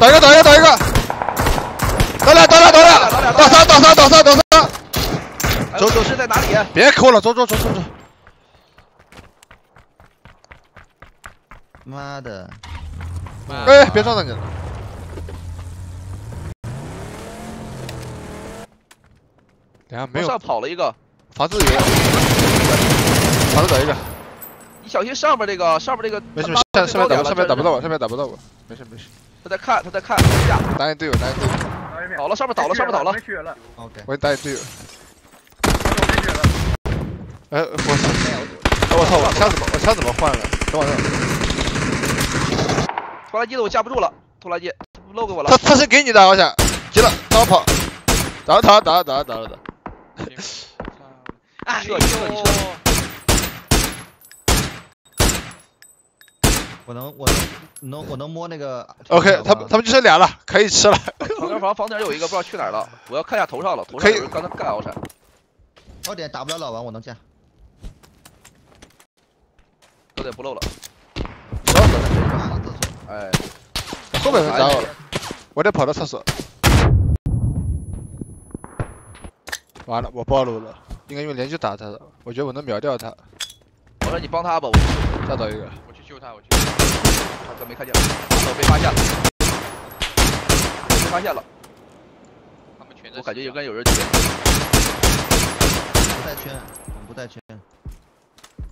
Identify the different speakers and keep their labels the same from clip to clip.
Speaker 1: 倒一个，倒一个，倒一个，倒俩，倒俩，倒俩，倒仨，倒仨，倒仨，打仨。
Speaker 2: 走走是在哪里？
Speaker 1: 别抠了，走走走走走。
Speaker 3: 妈的！
Speaker 1: 哎，别撞到你了。等下没有。
Speaker 2: 上跑了一个。
Speaker 1: 房子有。房子倒一个。
Speaker 2: 你小心上面这个，上面这个。
Speaker 1: 没事，上上面打上面打不到我，上面打不到我。没事没事。
Speaker 2: 他在看，他在看。
Speaker 1: 打你队友，打你队友。
Speaker 2: 倒了，上面倒了，上面倒了。
Speaker 3: OK。
Speaker 1: 我打你队友。哎，我操！我操！我枪怎么我枪怎么换了？等我等。
Speaker 2: 拖拉机的我架不住了，拖拉机漏给我了。
Speaker 1: 他他是给你的，我想。急了，让我跑。打了打了打了打了打了打。
Speaker 2: 哎呦！
Speaker 3: 我能我能能我能摸那个。
Speaker 1: OK，他们他们就剩俩了，可以吃了。
Speaker 2: 房间房房顶有一个不知道去哪儿了，我要看一下头上了，头上有人刚才干奥闪。
Speaker 3: 高点打不了老王，我能见。
Speaker 2: 高点不漏了。
Speaker 3: 厕所。
Speaker 2: 哎，
Speaker 1: 后面人打我了，我得跑到厕所。完了，我暴露了，应该用连续打他的，我觉得我能秒掉他。
Speaker 2: 我说你帮他吧，我
Speaker 1: 再找一个。
Speaker 4: 我去救他，我去。
Speaker 2: 他哥没看见，我被发现了，被发现了。
Speaker 4: 他们全
Speaker 2: 我感觉应该有人。
Speaker 3: 不带圈，不带圈。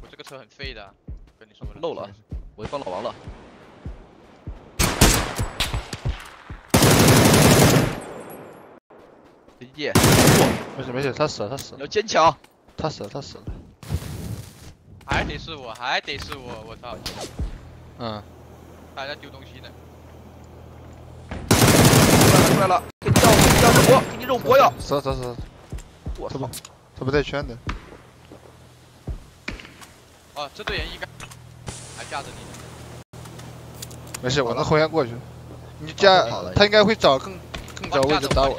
Speaker 4: 我这个车很废的，跟你说
Speaker 2: 漏了，我帮老王了。飞机，
Speaker 1: 没事没事，他死了他死了。
Speaker 2: 要坚强，
Speaker 1: 他死了他死了。
Speaker 4: 还得是我，还得是我，我操！
Speaker 1: 嗯。
Speaker 4: 还在丢东西呢。
Speaker 2: 出来了，给你要给你要肉搏，给你肉搏要。
Speaker 1: 死死死。
Speaker 2: 我操！
Speaker 1: 他不带圈的。
Speaker 4: 哦，这队人应该还架着你。
Speaker 1: 没事，我能后援过去。你架，他应该会找更更找位置打我。